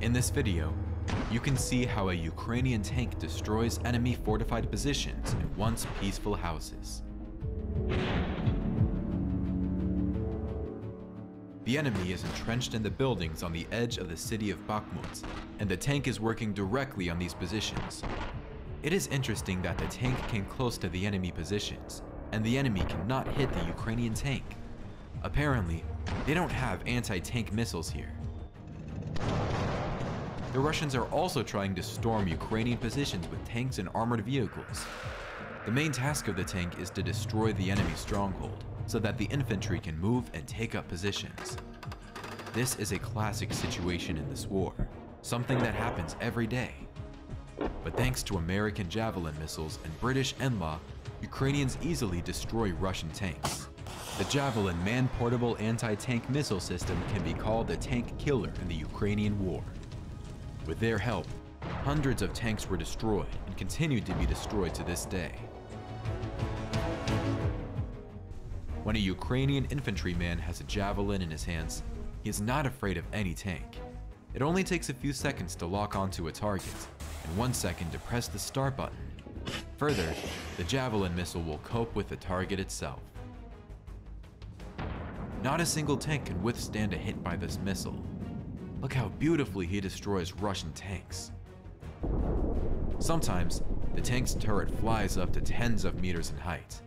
In this video, you can see how a Ukrainian tank destroys enemy fortified positions in once peaceful houses. The enemy is entrenched in the buildings on the edge of the city of Bakhmut, and the tank is working directly on these positions. It is interesting that the tank came close to the enemy positions, and the enemy cannot hit the Ukrainian tank. Apparently, they don't have anti-tank missiles here. The Russians are also trying to storm Ukrainian positions with tanks and armored vehicles. The main task of the tank is to destroy the enemy stronghold, so that the infantry can move and take up positions. This is a classic situation in this war, something that happens every day. But thanks to American Javelin missiles and British NLAW, Ukrainians easily destroy Russian tanks. The Javelin man-portable anti-tank missile system can be called the tank killer in the Ukrainian war. With their help, hundreds of tanks were destroyed and continue to be destroyed to this day. When a Ukrainian infantryman has a javelin in his hands, he is not afraid of any tank. It only takes a few seconds to lock onto a target, and one second to press the start button. Further, the javelin missile will cope with the target itself. Not a single tank can withstand a hit by this missile. Look how beautifully he destroys Russian tanks. Sometimes, the tank's turret flies up to tens of meters in height,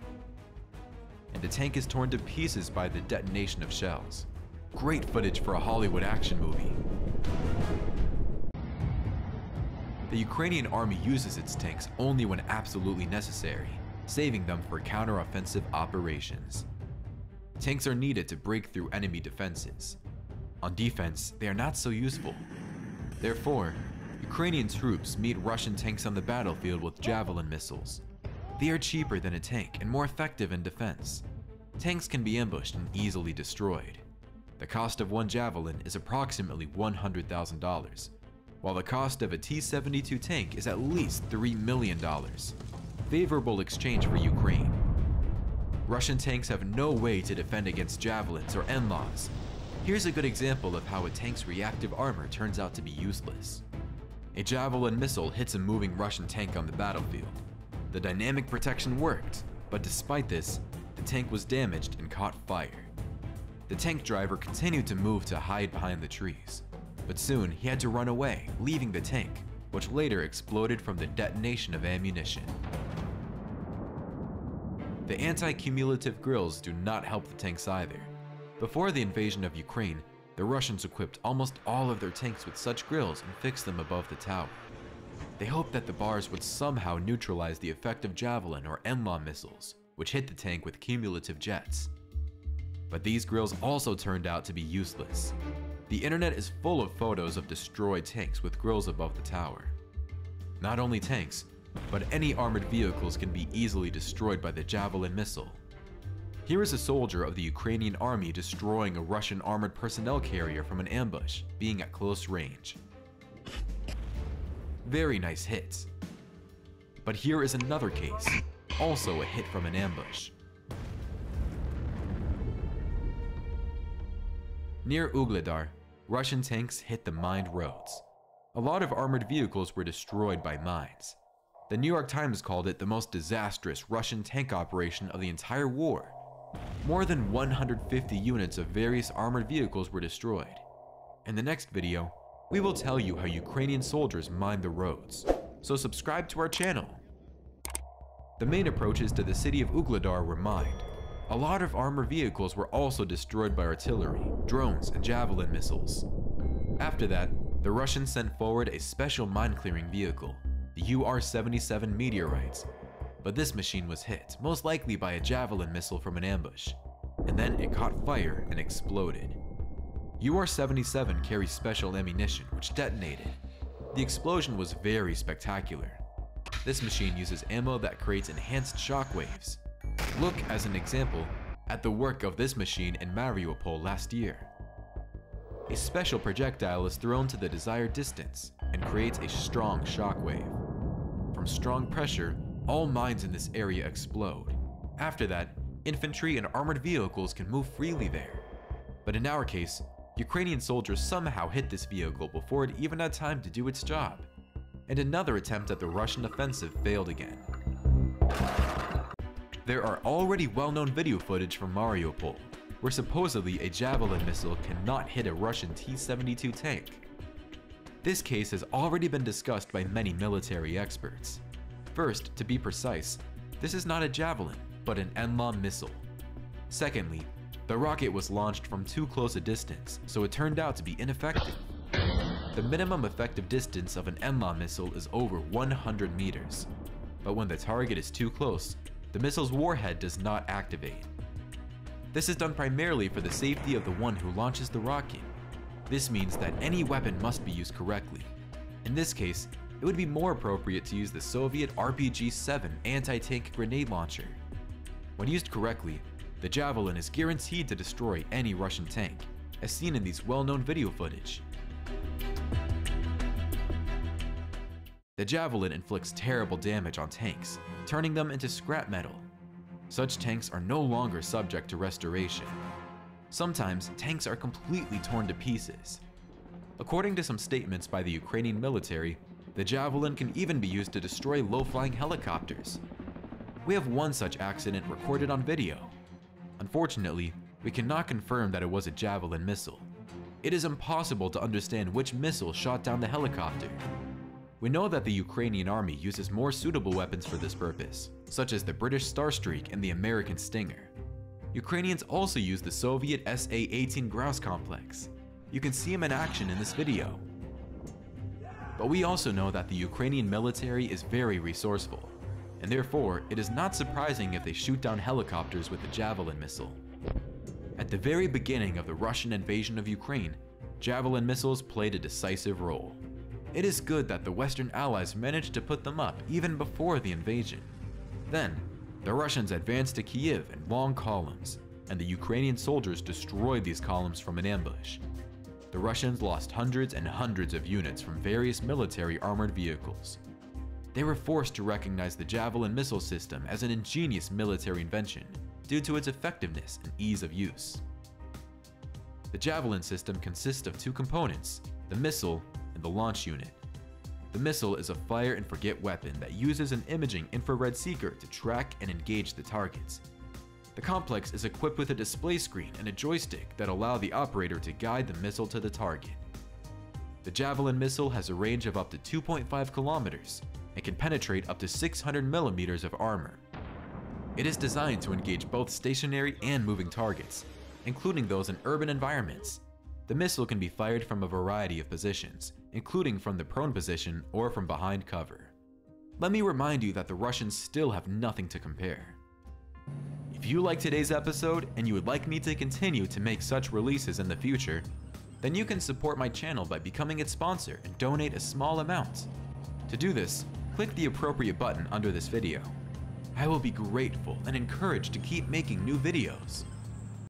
and the tank is torn to pieces by the detonation of shells. Great footage for a Hollywood action movie. The Ukrainian army uses its tanks only when absolutely necessary, saving them for counter-offensive operations. Tanks are needed to break through enemy defenses. On defense, they are not so useful. Therefore, Ukrainian troops meet Russian tanks on the battlefield with Javelin missiles, they are cheaper than a tank and more effective in defense. Tanks can be ambushed and easily destroyed. The cost of one Javelin is approximately $100,000, while the cost of a T-72 tank is at least $3 million. Favorable exchange for Ukraine. Russian tanks have no way to defend against Javelins or NLAWs. Here's a good example of how a tank's reactive armor turns out to be useless. A Javelin missile hits a moving Russian tank on the battlefield. The dynamic protection worked, but despite this, the tank was damaged and caught fire. The tank driver continued to move to hide behind the trees, but soon he had to run away, leaving the tank, which later exploded from the detonation of ammunition. The anti-cumulative grills do not help the tanks either. Before the invasion of Ukraine, the Russians equipped almost all of their tanks with such grills and fixed them above the tower. They hoped that the bars would somehow neutralize the effect of Javelin or NLAW missiles, which hit the tank with cumulative jets. But these grills also turned out to be useless. The internet is full of photos of destroyed tanks with grills above the tower. Not only tanks, but any armored vehicles can be easily destroyed by the Javelin missile. Here is a soldier of the Ukrainian army destroying a Russian armored personnel carrier from an ambush, being at close range. Very nice hits. But here is another case, also a hit from an ambush. Near Ugledar, Russian tanks hit the mined roads. A lot of armored vehicles were destroyed by mines. The New York Times called it the most disastrous Russian tank operation of the entire war. More than 150 units of various armored vehicles were destroyed. In the next video, we will tell you how Ukrainian soldiers mine the roads, so subscribe to our channel. The main approaches to the city of Ugledar were mined. A lot of armored vehicles were also destroyed by artillery, drones, and javelin missiles. After that, the Russians sent forward a special mine-clearing vehicle, the UR-77 meteorites, but this machine was hit, most likely by a javelin missile from an ambush, and then it caught fire and exploded. UR-77 carries special ammunition which detonated. The explosion was very spectacular. This machine uses ammo that creates enhanced shockwaves. Look, as an example, at the work of this machine in Mariupol last year. A special projectile is thrown to the desired distance and creates a strong shockwave. From strong pressure, all mines in this area explode. After that, infantry and armored vehicles can move freely there. But in our case, Ukrainian soldiers somehow hit this vehicle before it even had time to do its job, and another attempt at the Russian offensive failed again. There are already well-known video footage from Mariupol, where supposedly a Javelin missile cannot hit a Russian T-72 tank. This case has already been discussed by many military experts. First, to be precise, this is not a Javelin, but an NLAW missile. Secondly, the rocket was launched from too close a distance, so it turned out to be ineffective. The minimum effective distance of an NLAW missile is over 100 meters, but when the target is too close, the missile's warhead does not activate. This is done primarily for the safety of the one who launches the rocket. This means that any weapon must be used correctly. In this case, it would be more appropriate to use the Soviet RPG-7 anti-tank grenade launcher. When used correctly, the Javelin is guaranteed to destroy any Russian tank, as seen in these well-known video footage. The Javelin inflicts terrible damage on tanks, turning them into scrap metal. Such tanks are no longer subject to restoration. Sometimes, tanks are completely torn to pieces. According to some statements by the Ukrainian military, the Javelin can even be used to destroy low-flying helicopters. We have one such accident recorded on video. Unfortunately, we cannot confirm that it was a Javelin missile. It is impossible to understand which missile shot down the helicopter. We know that the Ukrainian army uses more suitable weapons for this purpose, such as the British Starstreak and the American Stinger. Ukrainians also use the Soviet SA-18 Grouse complex. You can see him in action in this video. But we also know that the Ukrainian military is very resourceful, and therefore it is not surprising if they shoot down helicopters with the Javelin missile. At the very beginning of the Russian invasion of Ukraine, Javelin missiles played a decisive role. It is good that the Western Allies managed to put them up even before the invasion. Then, the Russians advanced to Kiev in long columns, and the Ukrainian soldiers destroyed these columns from an ambush. The Russians lost hundreds and hundreds of units from various military armored vehicles. They were forced to recognize the Javelin missile system as an ingenious military invention due to its effectiveness and ease of use. The Javelin system consists of two components, the missile and the launch unit. The missile is a fire and forget weapon that uses an imaging infrared seeker to track and engage the targets. The complex is equipped with a display screen and a joystick that allow the operator to guide the missile to the target. The Javelin missile has a range of up to 2.5 kilometers and can penetrate up to 600 millimeters of armor. It is designed to engage both stationary and moving targets, including those in urban environments. The missile can be fired from a variety of positions, including from the prone position or from behind cover. Let me remind you that the Russians still have nothing to compare. If you like today's episode and you would like me to continue to make such releases in the future, then you can support my channel by becoming its sponsor and donate a small amount. To do this, click the appropriate button under this video. I will be grateful and encouraged to keep making new videos.